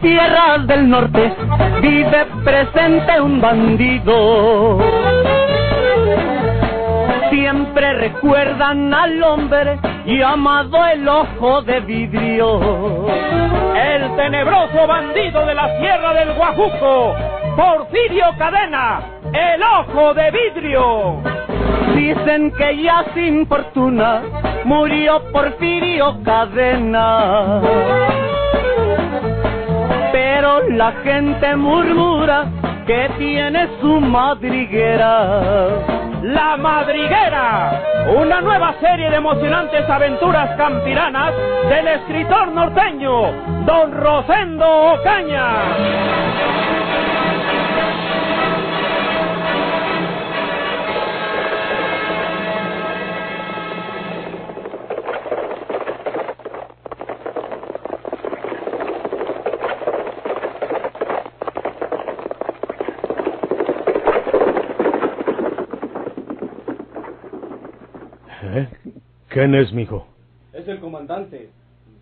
tierras del norte vive presente un bandido. Siempre recuerdan al hombre llamado el ojo de vidrio. El tenebroso bandido de la sierra del Guajuco, Porfirio Cadena, el ojo de vidrio. Dicen que ya sin fortuna murió Porfirio Cadena. Pero la gente murmura que tiene su madriguera. La Madriguera, una nueva serie de emocionantes aventuras campiranas del escritor norteño, don Rosendo Ocaña. ¿Quién es, mijo? Es el comandante.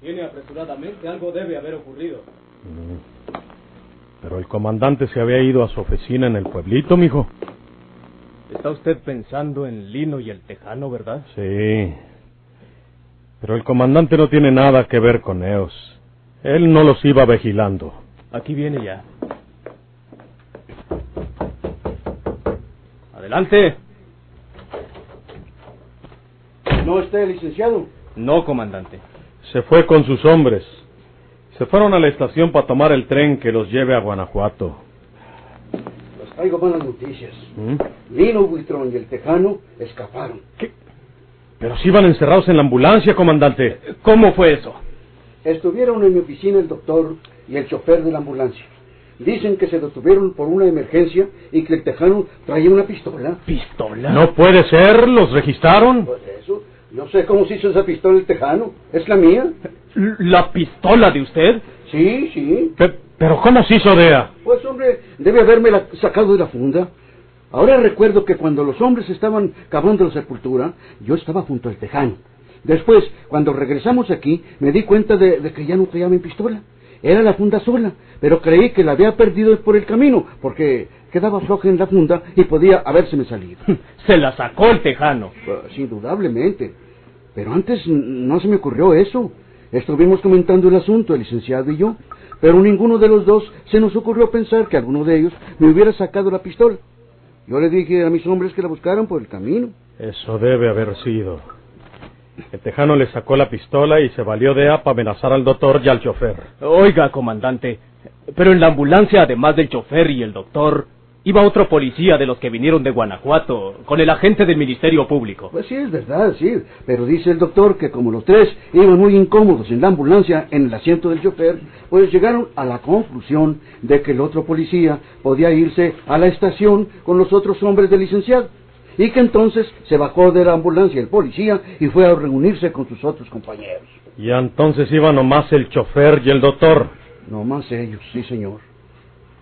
Viene apresuradamente, algo debe haber ocurrido. Mm. Pero el comandante se había ido a su oficina en el pueblito, mijo. Está usted pensando en Lino y el Tejano, ¿verdad? Sí. Pero el comandante no tiene nada que ver con ellos. Él no los iba vigilando. Aquí viene ya. Adelante. ¿No está el licenciado? No, comandante. Se fue con sus hombres. Se fueron a la estación para tomar el tren que los lleve a Guanajuato. Les traigo buenas noticias. ¿Mm? Lino Buitrón y el Tejano escaparon. Pero si iban encerrados en la ambulancia, comandante. ¿Cómo fue eso? Estuvieron en mi oficina el doctor y el chofer de la ambulancia. Dicen que se detuvieron por una emergencia y que el Tejano traía una pistola. ¿Pistola? No puede ser, ¿los registraron? Pues eso, yo sé cómo se hizo esa pistola el Tejano. ¿Es la mía? ¿La pistola de usted? Sí, sí. Pe- ¿Pero cómo se hizo, Dea? Pues hombre, debe haberme la sacado de la funda. Ahora recuerdo que cuando los hombres estaban cavando la sepultura, yo estaba junto al tejano. Después, cuando regresamos aquí, me di cuenta de, de que ya no traía mi pistola. Era la funda sola, pero creí que la había perdido por el camino, porque quedaba floja en la funda y podía habérseme salido. Se la sacó el Tejano. Pues, indudablemente. Pero antes no se me ocurrió eso. Estuvimos comentando el asunto, el licenciado y yo, pero ninguno de los dos se nos ocurrió pensar que alguno de ellos me hubiera sacado la pistola. Yo le dije a mis hombres que la buscaran por el camino. Eso debe haber sido. El tejano le sacó la pistola y se valió de ella para amenazar al doctor y al chofer. Oiga, comandante, pero en la ambulancia, además del chofer y el doctor, iba otro policía de los que vinieron de Guanajuato, con el agente del Ministerio Público. Pues sí, es verdad, sí. Pero dice el doctor que como los tres iban muy incómodos en la ambulancia, en el asiento del chofer, pues llegaron a la conclusión de que el otro policía podía irse a la estación con los otros hombres del licenciado. Y que entonces se bajó de la ambulancia el policía y fue a reunirse con sus otros compañeros. Y entonces iba nomás el chofer y el doctor. No más ellos, sí señor.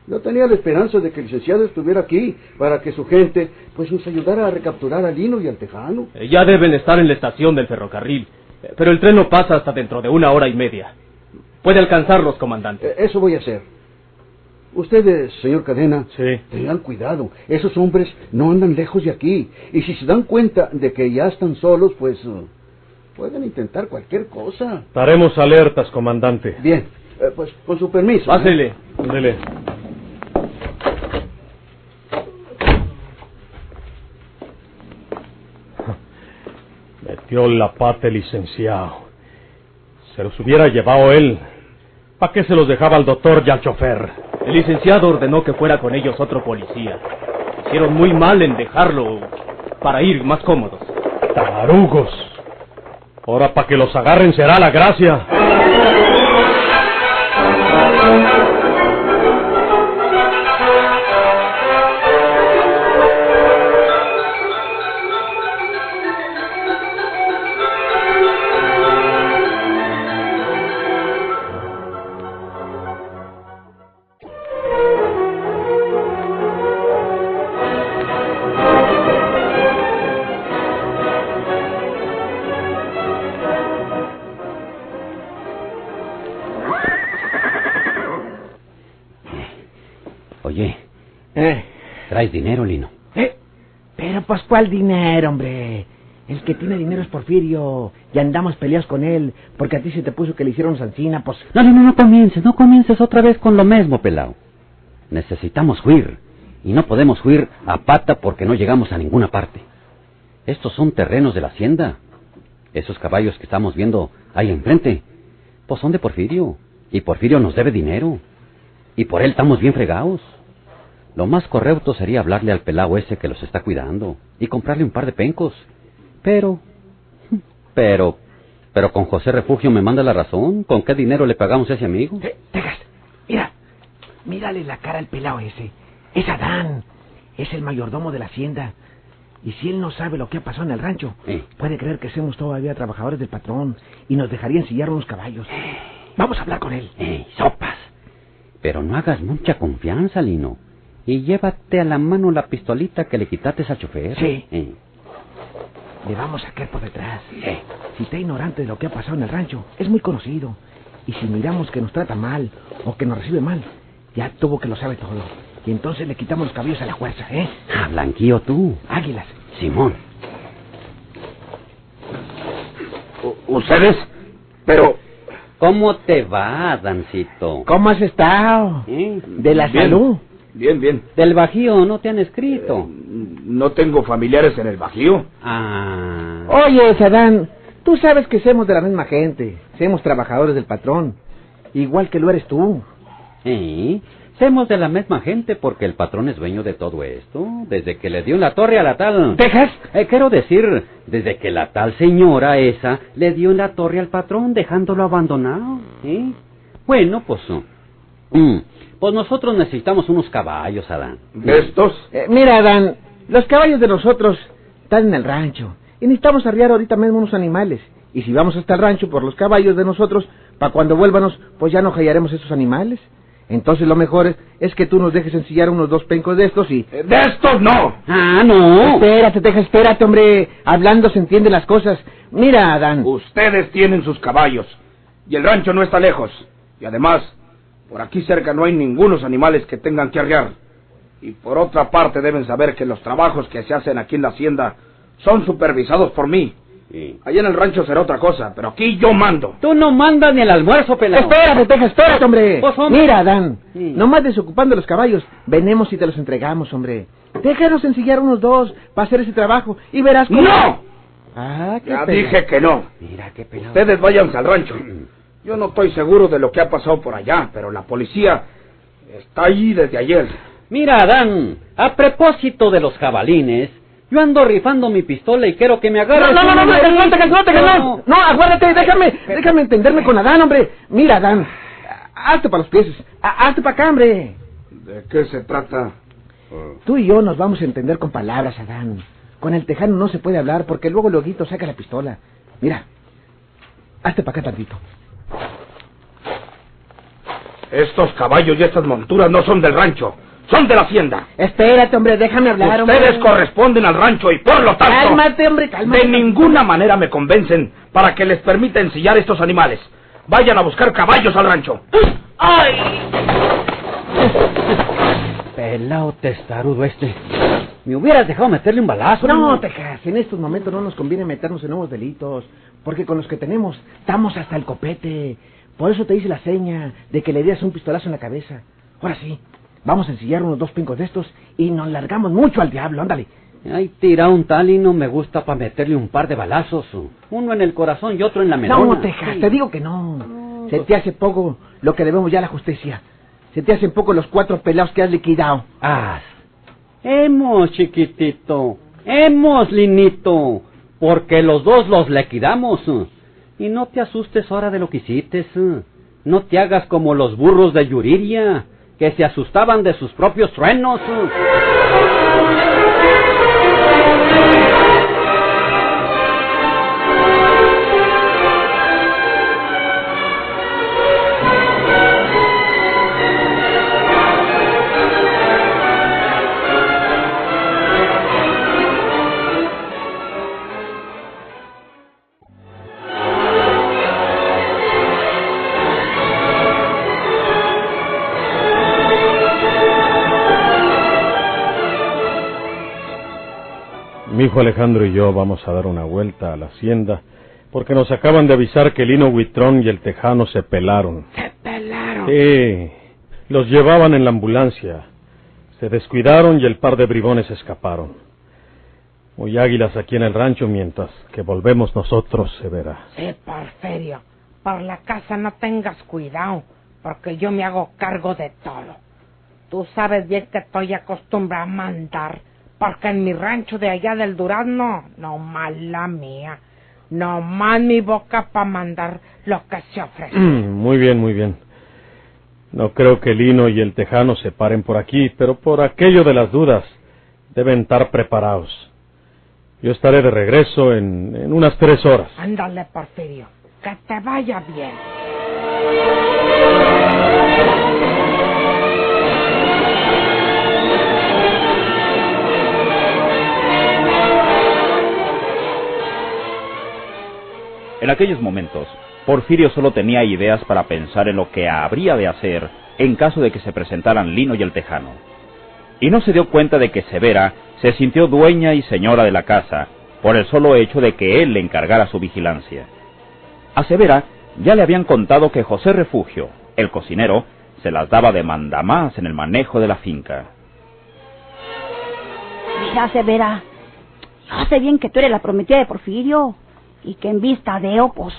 Yo tenía la esperanza de que el licenciado estuviera aquí para que su gente pues nos ayudara a recapturar a Lino y al Tejano. Eh, Ya deben estar en la estación del ferrocarril, eh, pero el tren no pasa hasta dentro de una hora y media. Puede alcanzarlos, comandante. Eh, Eso voy a hacer. Ustedes, señor Cadena, Sí. tengan cuidado. Esos hombres no andan lejos de aquí. Y si se dan cuenta de que ya están solos, pues eh, pueden intentar cualquier cosa. Estaremos alertas, comandante. Bien, eh, pues con su permiso. ¿eh? Pásele. Ándele. Metió la pata el licenciado. Se los hubiera llevado él. ¿Para qué se los dejaba al doctor y al chofer? El licenciado ordenó que fuera con ellos otro policía. Hicieron muy mal en dejarlo para ir más cómodos. Tarugos. Ahora para que los agarren será la gracia. ¿Traes dinero, Lino? eh, pero pues cuál dinero, hombre. El que tiene dinero es Porfirio. Y andamos peleados con él. Porque a ti se te puso que le hicieron Sancina, pues... No, no, no, no comiences, no comiences otra vez con lo mismo, pelao. Necesitamos huir. Y no podemos huir a pata porque no llegamos a ninguna parte. Estos son terrenos de la hacienda. Esos caballos que estamos viendo ahí enfrente, pues son de Porfirio. Y Porfirio nos debe dinero. Y por él estamos bien fregados. Lo más correcto sería hablarle al pelao ese que los está cuidando y comprarle un par de pencos. Pero, pero, pero con José Refugio me manda la razón. ¿Con qué dinero le pagamos a ese amigo? Eh, Tejas, mira. Mírale la cara al pelao ese. Es Adán. Es el mayordomo de la hacienda. Y si él no sabe lo que ha pasado en el rancho, Eh. puede creer que somos todavía trabajadores del patrón y nos dejaría ensillar unos caballos. Vamos a hablar con él. ¡Ey, sopas! Pero no hagas mucha confianza, Lino. Y llévate a la mano la pistolita que le quitaste al chofer. Sí. Eh, Le vamos a caer por detrás. Si está ignorante de lo que ha pasado en el rancho, es muy conocido. Y si miramos que nos trata mal o que nos recibe mal, ya tuvo que lo sabe todo. Y entonces le quitamos los cabellos a la fuerza, ¿eh? Ah, Blanquillo tú. Águilas. Simón. ¿Ustedes? Pero... ¿Cómo te va, Dancito? ¿Cómo has estado? ¿Eh? De la Bien. salud. Bien, bien. Del Bajío no te han escrito. No tengo familiares en el Bajío. Ah. Oye, Sadán, tú sabes que somos de la misma gente. Somos trabajadores del patrón. Igual que lo eres tú. ¿Eh? Somos de la misma gente porque el patrón es dueño de todo esto. Desde que le dio la torre a la tal... ¿Dejas? Eh, quiero decir, desde que la tal señora esa le dio en la torre al patrón dejándolo abandonado. ¿eh? Bueno, pues... mm, pues nosotros necesitamos unos caballos, Adán. ¿De estos? Eh, mira, Adán, los caballos de nosotros están en el rancho. Y necesitamos arriar ahorita mismo unos animales. Y si vamos hasta el rancho por los caballos de nosotros, para cuando vuélvanos, pues ya no hallaremos esos animales. Entonces lo mejor es, es que tú nos dejes ensillar unos dos pencos de estos y... Eh, ¡De estos no! Ah, no. Espérate, Teja, espérate, hombre. Hablando se entienden las cosas. Mira, Adán. Ustedes tienen sus caballos. Y el rancho no está lejos. Y además, por aquí cerca no hay ningunos animales que tengan que arriar. Y por otra parte deben saber que los trabajos que se hacen aquí en la hacienda son supervisados por mí. Sí. Allá en el rancho será otra cosa, pero aquí yo mando. Tú no mandas ni el almuerzo, pelado. Espérate, Teja, espérate, hombre. Pues, hombre. Mira, Adán. Sí. Nomás desocupando los caballos, venemos y te los entregamos, hombre. Déjanos ensillar unos dos para hacer ese trabajo y verás cómo... ¡No! Ah, qué Ya dije que no. Mira qué pelado. Ustedes váyanse al rancho. Yo no estoy seguro de lo que ha pasado por allá, pero la policía está allí desde ayer. Mira, Adán, a propósito de los jabalines, yo ando rifando mi pistola y quiero que me No, agarres. no, no, no, no, no, no, no, no, aguárdate, déjame, déjame entenderme con Adán, hombre. Mira, Adán, hazte para los pies, ha- hazte para acá, hombre. ¿De qué se trata? Tú y yo nos vamos a entender con palabras, Adán. Con el tejano no se puede hablar porque luego Loguito saca la pistola. Mira, hazte para acá tantito. Estos caballos y estas monturas no son del rancho, son de la hacienda. Espérate, hombre, déjame hablar, hombre. Ustedes corresponden al rancho y por lo tanto... Cálmate, hombre, cálmate. De ninguna manera me convencen para que les permita ensillar estos animales. Vayan a buscar caballos al rancho. Pelao testarudo este. Me hubieras dejado meterle un balazo. No, Tejas, en estos momentos no nos conviene meternos en nuevos delitos, porque con los que tenemos estamos hasta el copete. Por eso te hice la seña de que le dieras un pistolazo en la cabeza. Ahora sí, vamos a ensillar unos dos pincos de estos y nos largamos mucho al diablo, ándale. Ay, tira un tal y no me gusta para meterle un par de balazos. Uno en el corazón y otro en la melona. No, Tejas, te digo que no. Se te hace poco lo que debemos ya a la justicia. Se te hacen poco los cuatro pelados que has liquidado. Ah, hemos, chiquitito. Hemos, Linito. Porque los dos los liquidamos. Y no te asustes ahora de lo que hiciste. No te hagas como los burros de Yuriria, que se asustaban de sus propios truenos. Hijo Alejandro y yo vamos a dar una vuelta a la hacienda porque nos acaban de avisar que Lino Huitrón y el Tejano se pelaron. Se pelaron. Sí, los llevaban en la ambulancia. Se descuidaron y el par de bribones escaparon. Muy águilas aquí en el rancho mientras que volvemos nosotros, se verá. Sí, Porfirio. Por la casa no tengas cuidado, porque yo me hago cargo de todo. Tú sabes bien que estoy acostumbrada a mandar, porque en mi rancho de allá del Durazno, no más la mía, no más mi boca para mandar lo que se ofrece. Mm, muy bien, muy bien. No creo que Lino y el Tejano se paren por aquí, pero por aquello de las dudas, deben estar preparados. Yo estaré de regreso en, en unas tres horas. Ándale, Porfirio, que te vaya bien. En aquellos momentos, Porfirio solo tenía ideas para pensar en lo que habría de hacer en caso de que se presentaran Lino y el Tejano. Y no se dio cuenta de que Severa se sintió dueña y señora de la casa por el solo hecho de que él le encargara su vigilancia. A Severa ya le habían contado que José Refugio, el cocinero, se las daba de mandamás en el manejo de la finca. Mira, Severa, yo sé bien que tú eres la prometida de Porfirio y que en vista de Opos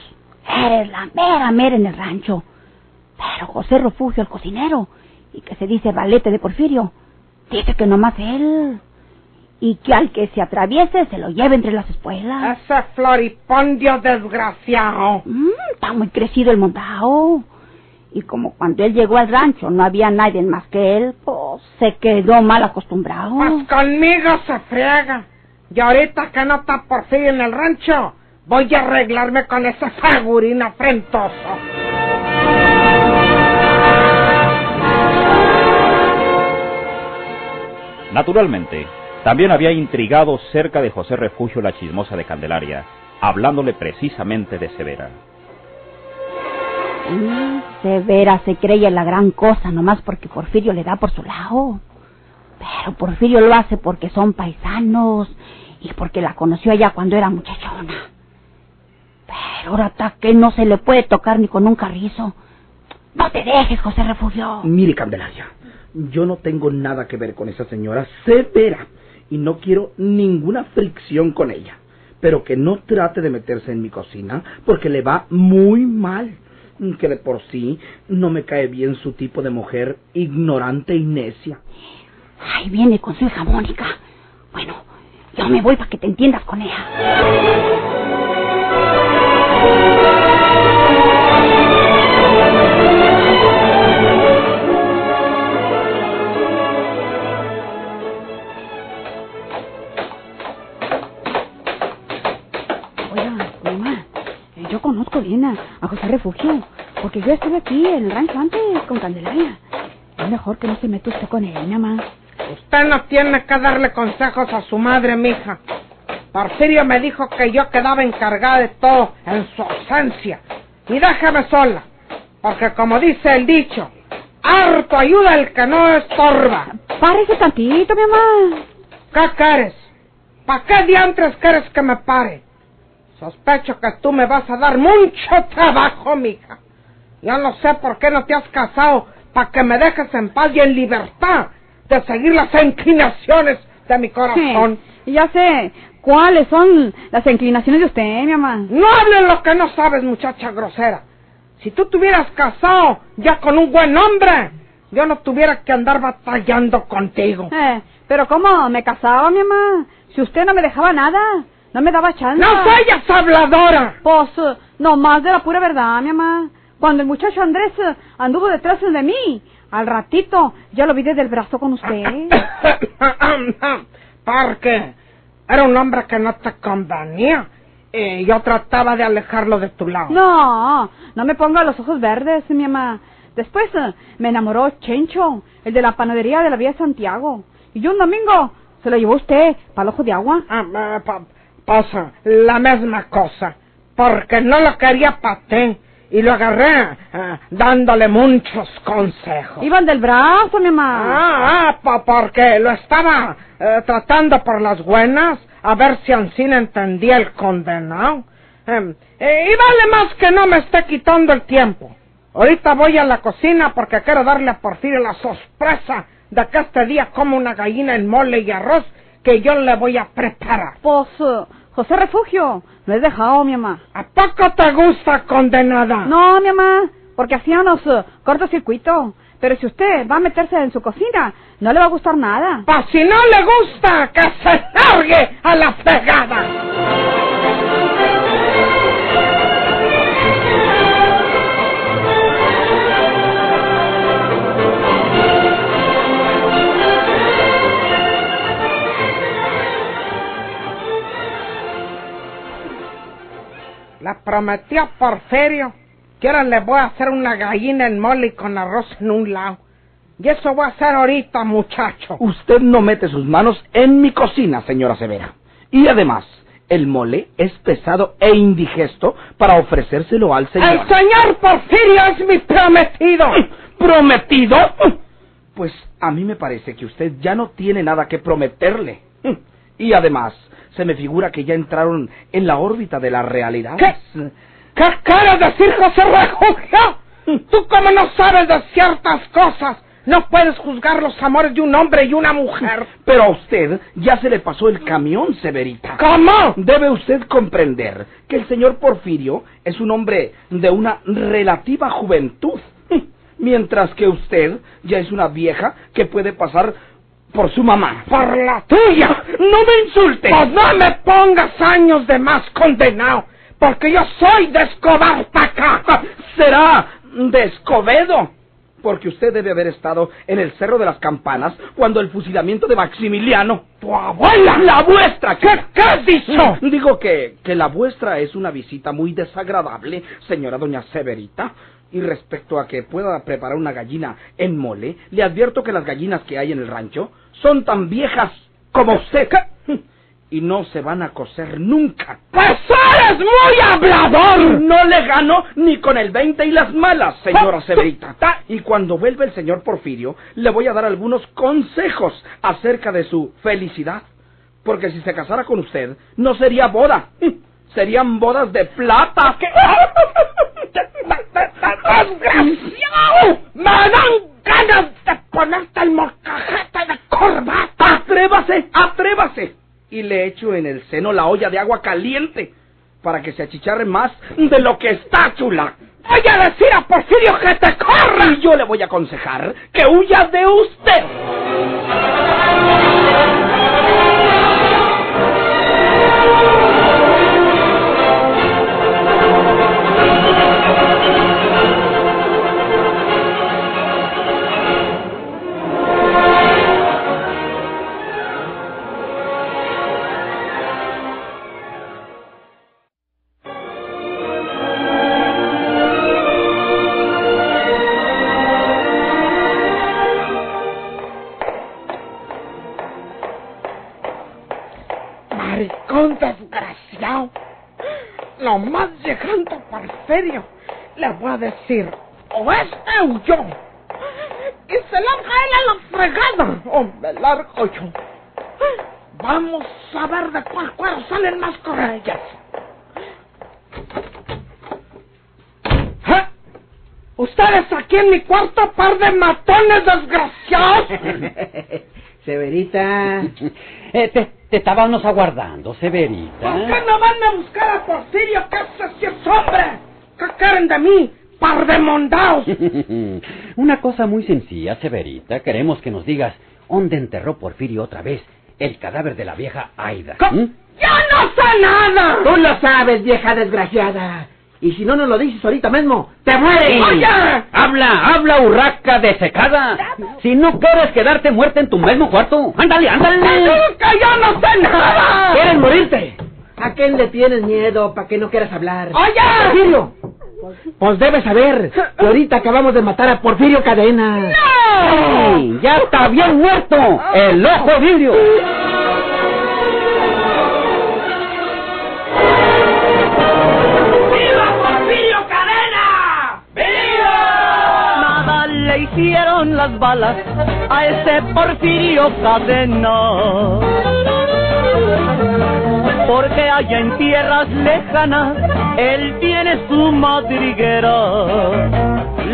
eres la mera mera en el rancho. Pero José Refugio, el cocinero, y que se dice valete de Porfirio, dice que nomás él. Y que al que se atraviese se lo lleve entre las espuelas. Ese floripondio desgraciado. Mm, está muy crecido el montao. Y como cuando él llegó al rancho no había nadie más que él, pues se quedó mal acostumbrado. Pues conmigo se friega. Y ahorita que no está Porfirio en el rancho, voy a arreglarme con ese figurín afrentoso. Naturalmente, también había intrigado cerca de José Refugio la chismosa de Candelaria, hablándole precisamente de Severa. Mm, Severa se cree la gran cosa nomás porque Porfirio le da por su lado. Pero Porfirio lo hace porque son paisanos y porque la conoció allá cuando era muchachona. Pero ahora que no se le puede tocar ni con un carrizo. No te dejes, José Refugio. Mire, Candelaria, yo no tengo nada que ver con esa señora severa y no quiero ninguna fricción con ella. Pero que no trate de meterse en mi cocina porque le va muy mal. Que de por sí no me cae bien su tipo de mujer ignorante y necia. Ay, viene con su hija Mónica. Bueno, yo me voy para que te entiendas con ella. Refugio, porque yo estuve aquí en el rancho antes con Candelaria. Es mejor que no se meta usted con él, mamá. Usted no tiene que darle consejos a su madre, mija. Porfirio me dijo que yo quedaba encargada de todo en su ausencia. Y déjame sola, porque como dice el dicho, harto ayuda el que no estorba. Párese tantito, mi mamá. ¿Qué quieres? ¿Para qué diantres quieres que me pare? Sospecho que tú me vas a dar mucho trabajo, mija. Yo no sé por qué no te has casado para que me dejes en paz y en libertad de seguir las inclinaciones de mi corazón. Sí, ya sé. ¿Cuáles son las inclinaciones de usted, mi mamá? No hables lo que no sabes, muchacha grosera. Si tú te hubieras casado ya con un buen hombre, yo no tuviera que andar batallando contigo. Eh, pero ¿cómo me casaba, mi mamá? Si usted no me dejaba nada, no me daba chance. ¡No seas habladora! Pues, no más de la pura verdad, mi mamá. Cuando el muchacho Andrés eh, anduvo detrás de mí, al ratito ya lo vi desde el brazo con usted. Porque era un hombre que no te convenía y yo trataba de alejarlo de tu lado. No, no me ponga los ojos verdes, mi mamá. Después eh, me enamoró Chencho, el de la panadería de la vía Santiago. Y un domingo se lo llevó usted para el ojo de agua. Ah, eh, pa- pasa la misma cosa. Porque no lo quería para ti y lo agarré ah, dándole muchos consejos. Iban del brazo, mi mamá. Ah, ah, po- porque lo estaba eh, tratando por las buenas, a ver si Ancina entendía el condenado. Eh, y vale más que no me esté quitando el tiempo. Ahorita voy a la cocina porque quiero darle a Porfirio la sorpresa de que este día como una gallina en mole y arroz que yo le voy a preparar. Pues, eh, José Refugio, no es dejado, mi mamá. ¿A poco te gusta, condenada? No, mi mamá, porque hacíamos uh, cortocircuito. Pero si usted va a meterse en su cocina, no le va a gustar nada. Pa' si no le gusta, que se largue a la fregada. Le prometí a Porfirio que ahora le voy a hacer una gallina en mole con arroz en un lado. Y eso voy a hacer ahorita, muchacho. Usted no mete sus manos en mi cocina, señora Severa. Y además, el mole es pesado e indigesto para ofrecérselo al señor. El señor Porfirio es mi prometido. ¿Prometido? Pues a mí me parece que usted ya no tiene nada que prometerle. Y además, se me figura que ya entraron en la órbita de la realidad. ¿Qué? ¿Qué quieres decir, José Refugio? Tú como no sabes de ciertas cosas, no puedes juzgar los amores de un hombre y una mujer. Pero a usted ya se le pasó el camión, Severita. ¿Cómo? Debe usted comprender que el señor Porfirio es un hombre de una relativa juventud, mientras que usted ya es una vieja que puede pasar por su mamá. Por la tuya. ¡No me insulte! Pues no me pongas años de más condenado, porque yo soy de Escobar. Será de Escobedo. Porque usted debe haber estado en el Cerro de las Campanas cuando el fusilamiento de Maximiliano. ¡Tu abuela! ¡La vuestra! ¿Qué, qué has dicho? Digo que, que la vuestra es una visita muy desagradable, señora doña Severita. Y respecto a que pueda preparar una gallina en mole, le advierto que las gallinas que hay en el rancho son tan viejas como usted. Y no se van a cocer nunca. ¡Pues eres muy hablador! No le gano ni con el 20 y las malas, señora Severita. Y cuando vuelva el señor Porfirio, le voy a dar algunos consejos acerca de su felicidad. Porque si se casara con usted, no sería boda. Serían bodas de plata. ¡Desgraciado! ¡Me dan ganas de ponerte el morcajete de corbata! ¡Atrévase! ¡Atrévase! Y le echo en el seno la olla de agua caliente para que se achicharre más de lo que está, chula. Voy a decir a Porfirio que te corra. Y yo le voy a aconsejar que huya de usted. Llegando Porfirio, le voy a decir, o este o. Y se larga él a la fregada, o me largo yo. Vamos a ver de cuál cuero salen más correas. ¿Eh? Ustedes aquí en mi cuarto, par de matones desgraciados. Severita. Eh, te, te estábamos aguardando, Severita. ¿Por qué no van a buscar a Porfirio? ¿Qué hace si es hombre? ¿Qué quieren de mí? ¡Par de mondaos! Una cosa muy sencilla, Severita. Queremos que nos digas dónde enterró Porfirio otra vez el cadáver de la vieja Aida. ¿Cómo? ¿Mm? ¡Yo no sé nada! Tú lo sabes, vieja desgraciada. Y si no nos lo dices ahorita mismo, te mueres. ¡Oye! Habla, habla, urraca de secada. Si no quieres quedarte muerta en tu mismo cuarto, ándale, ándale. ¡Que yo no sé nada! ¿Quieres morirte? ¿A quién le tienes miedo para que no quieras hablar? ¡Oye! Porfirio. Pues debes saber que ahorita acabamos de matar a Porfirio Cadena. Sí, ya está bien muerto. El ojo vidrio. Las balas a ese Porfirio Cadena. Porque allá en tierras lejanas él tiene su madriguera.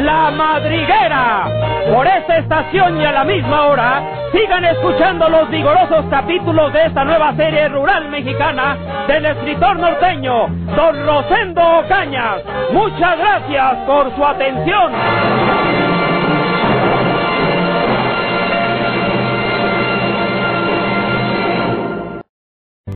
La Madriguera. Por esta estación y a la misma hora, sigan escuchando los vigorosos capítulos de esta nueva serie rural mexicana del escritor norteño, don Rosendo Ocañas. Muchas gracias por su atención.